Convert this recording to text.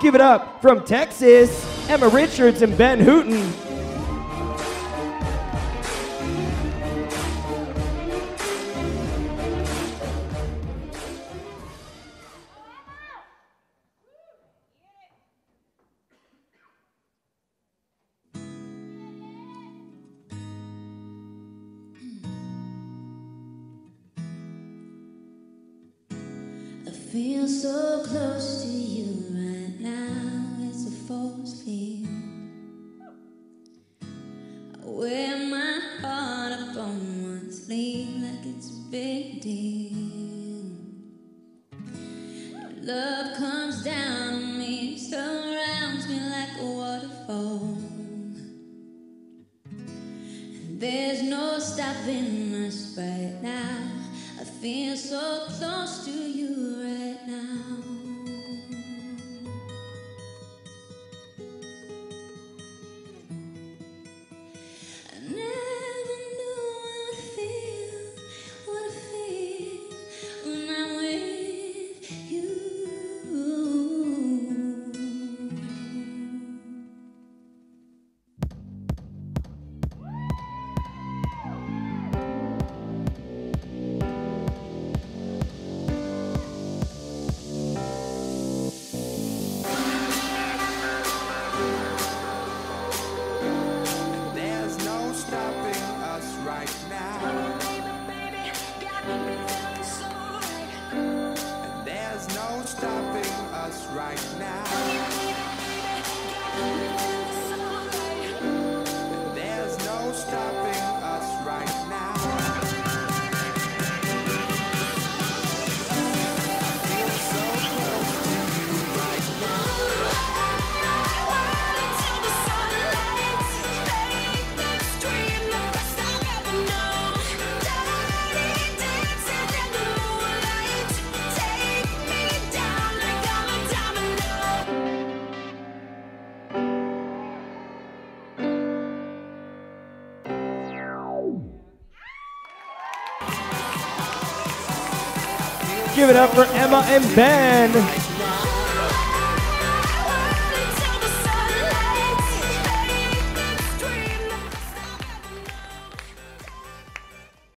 Give it up from Texas, Emma Richards and Ben Hooten. Feel so close to you wear my heart up on one sleeve like it's a big deal. Love comes down on me, surrounds me like a waterfall. And there's no stopping us right now. I feel so close to you right now. And Give it up for Emma and Ben.